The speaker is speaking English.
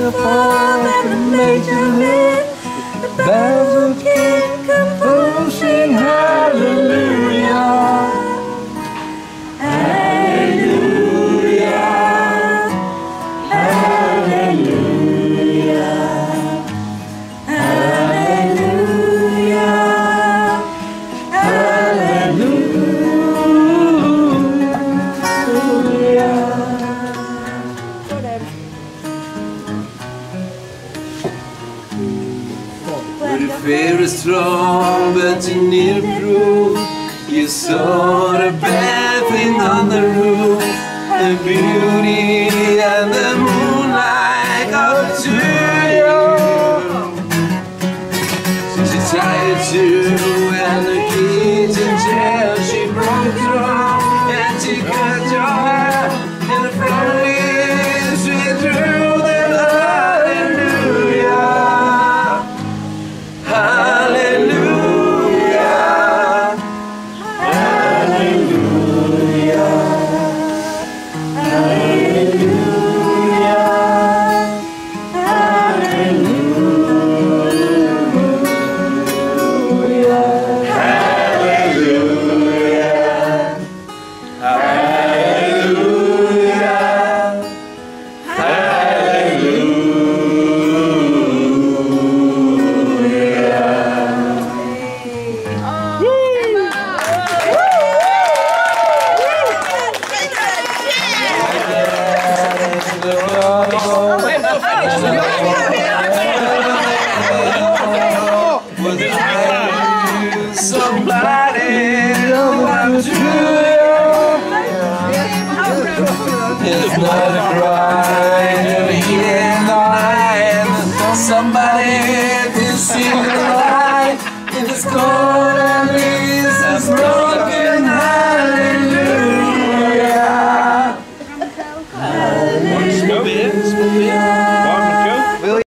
the fall and the major lift. The bells of King come pushing hallelujah. Hallelujah. Hallelujah. Hallelujah. The fear is strong, but you need proof. You saw the bathing on the roof, the beauty and the moonlight come to you. It's not a cry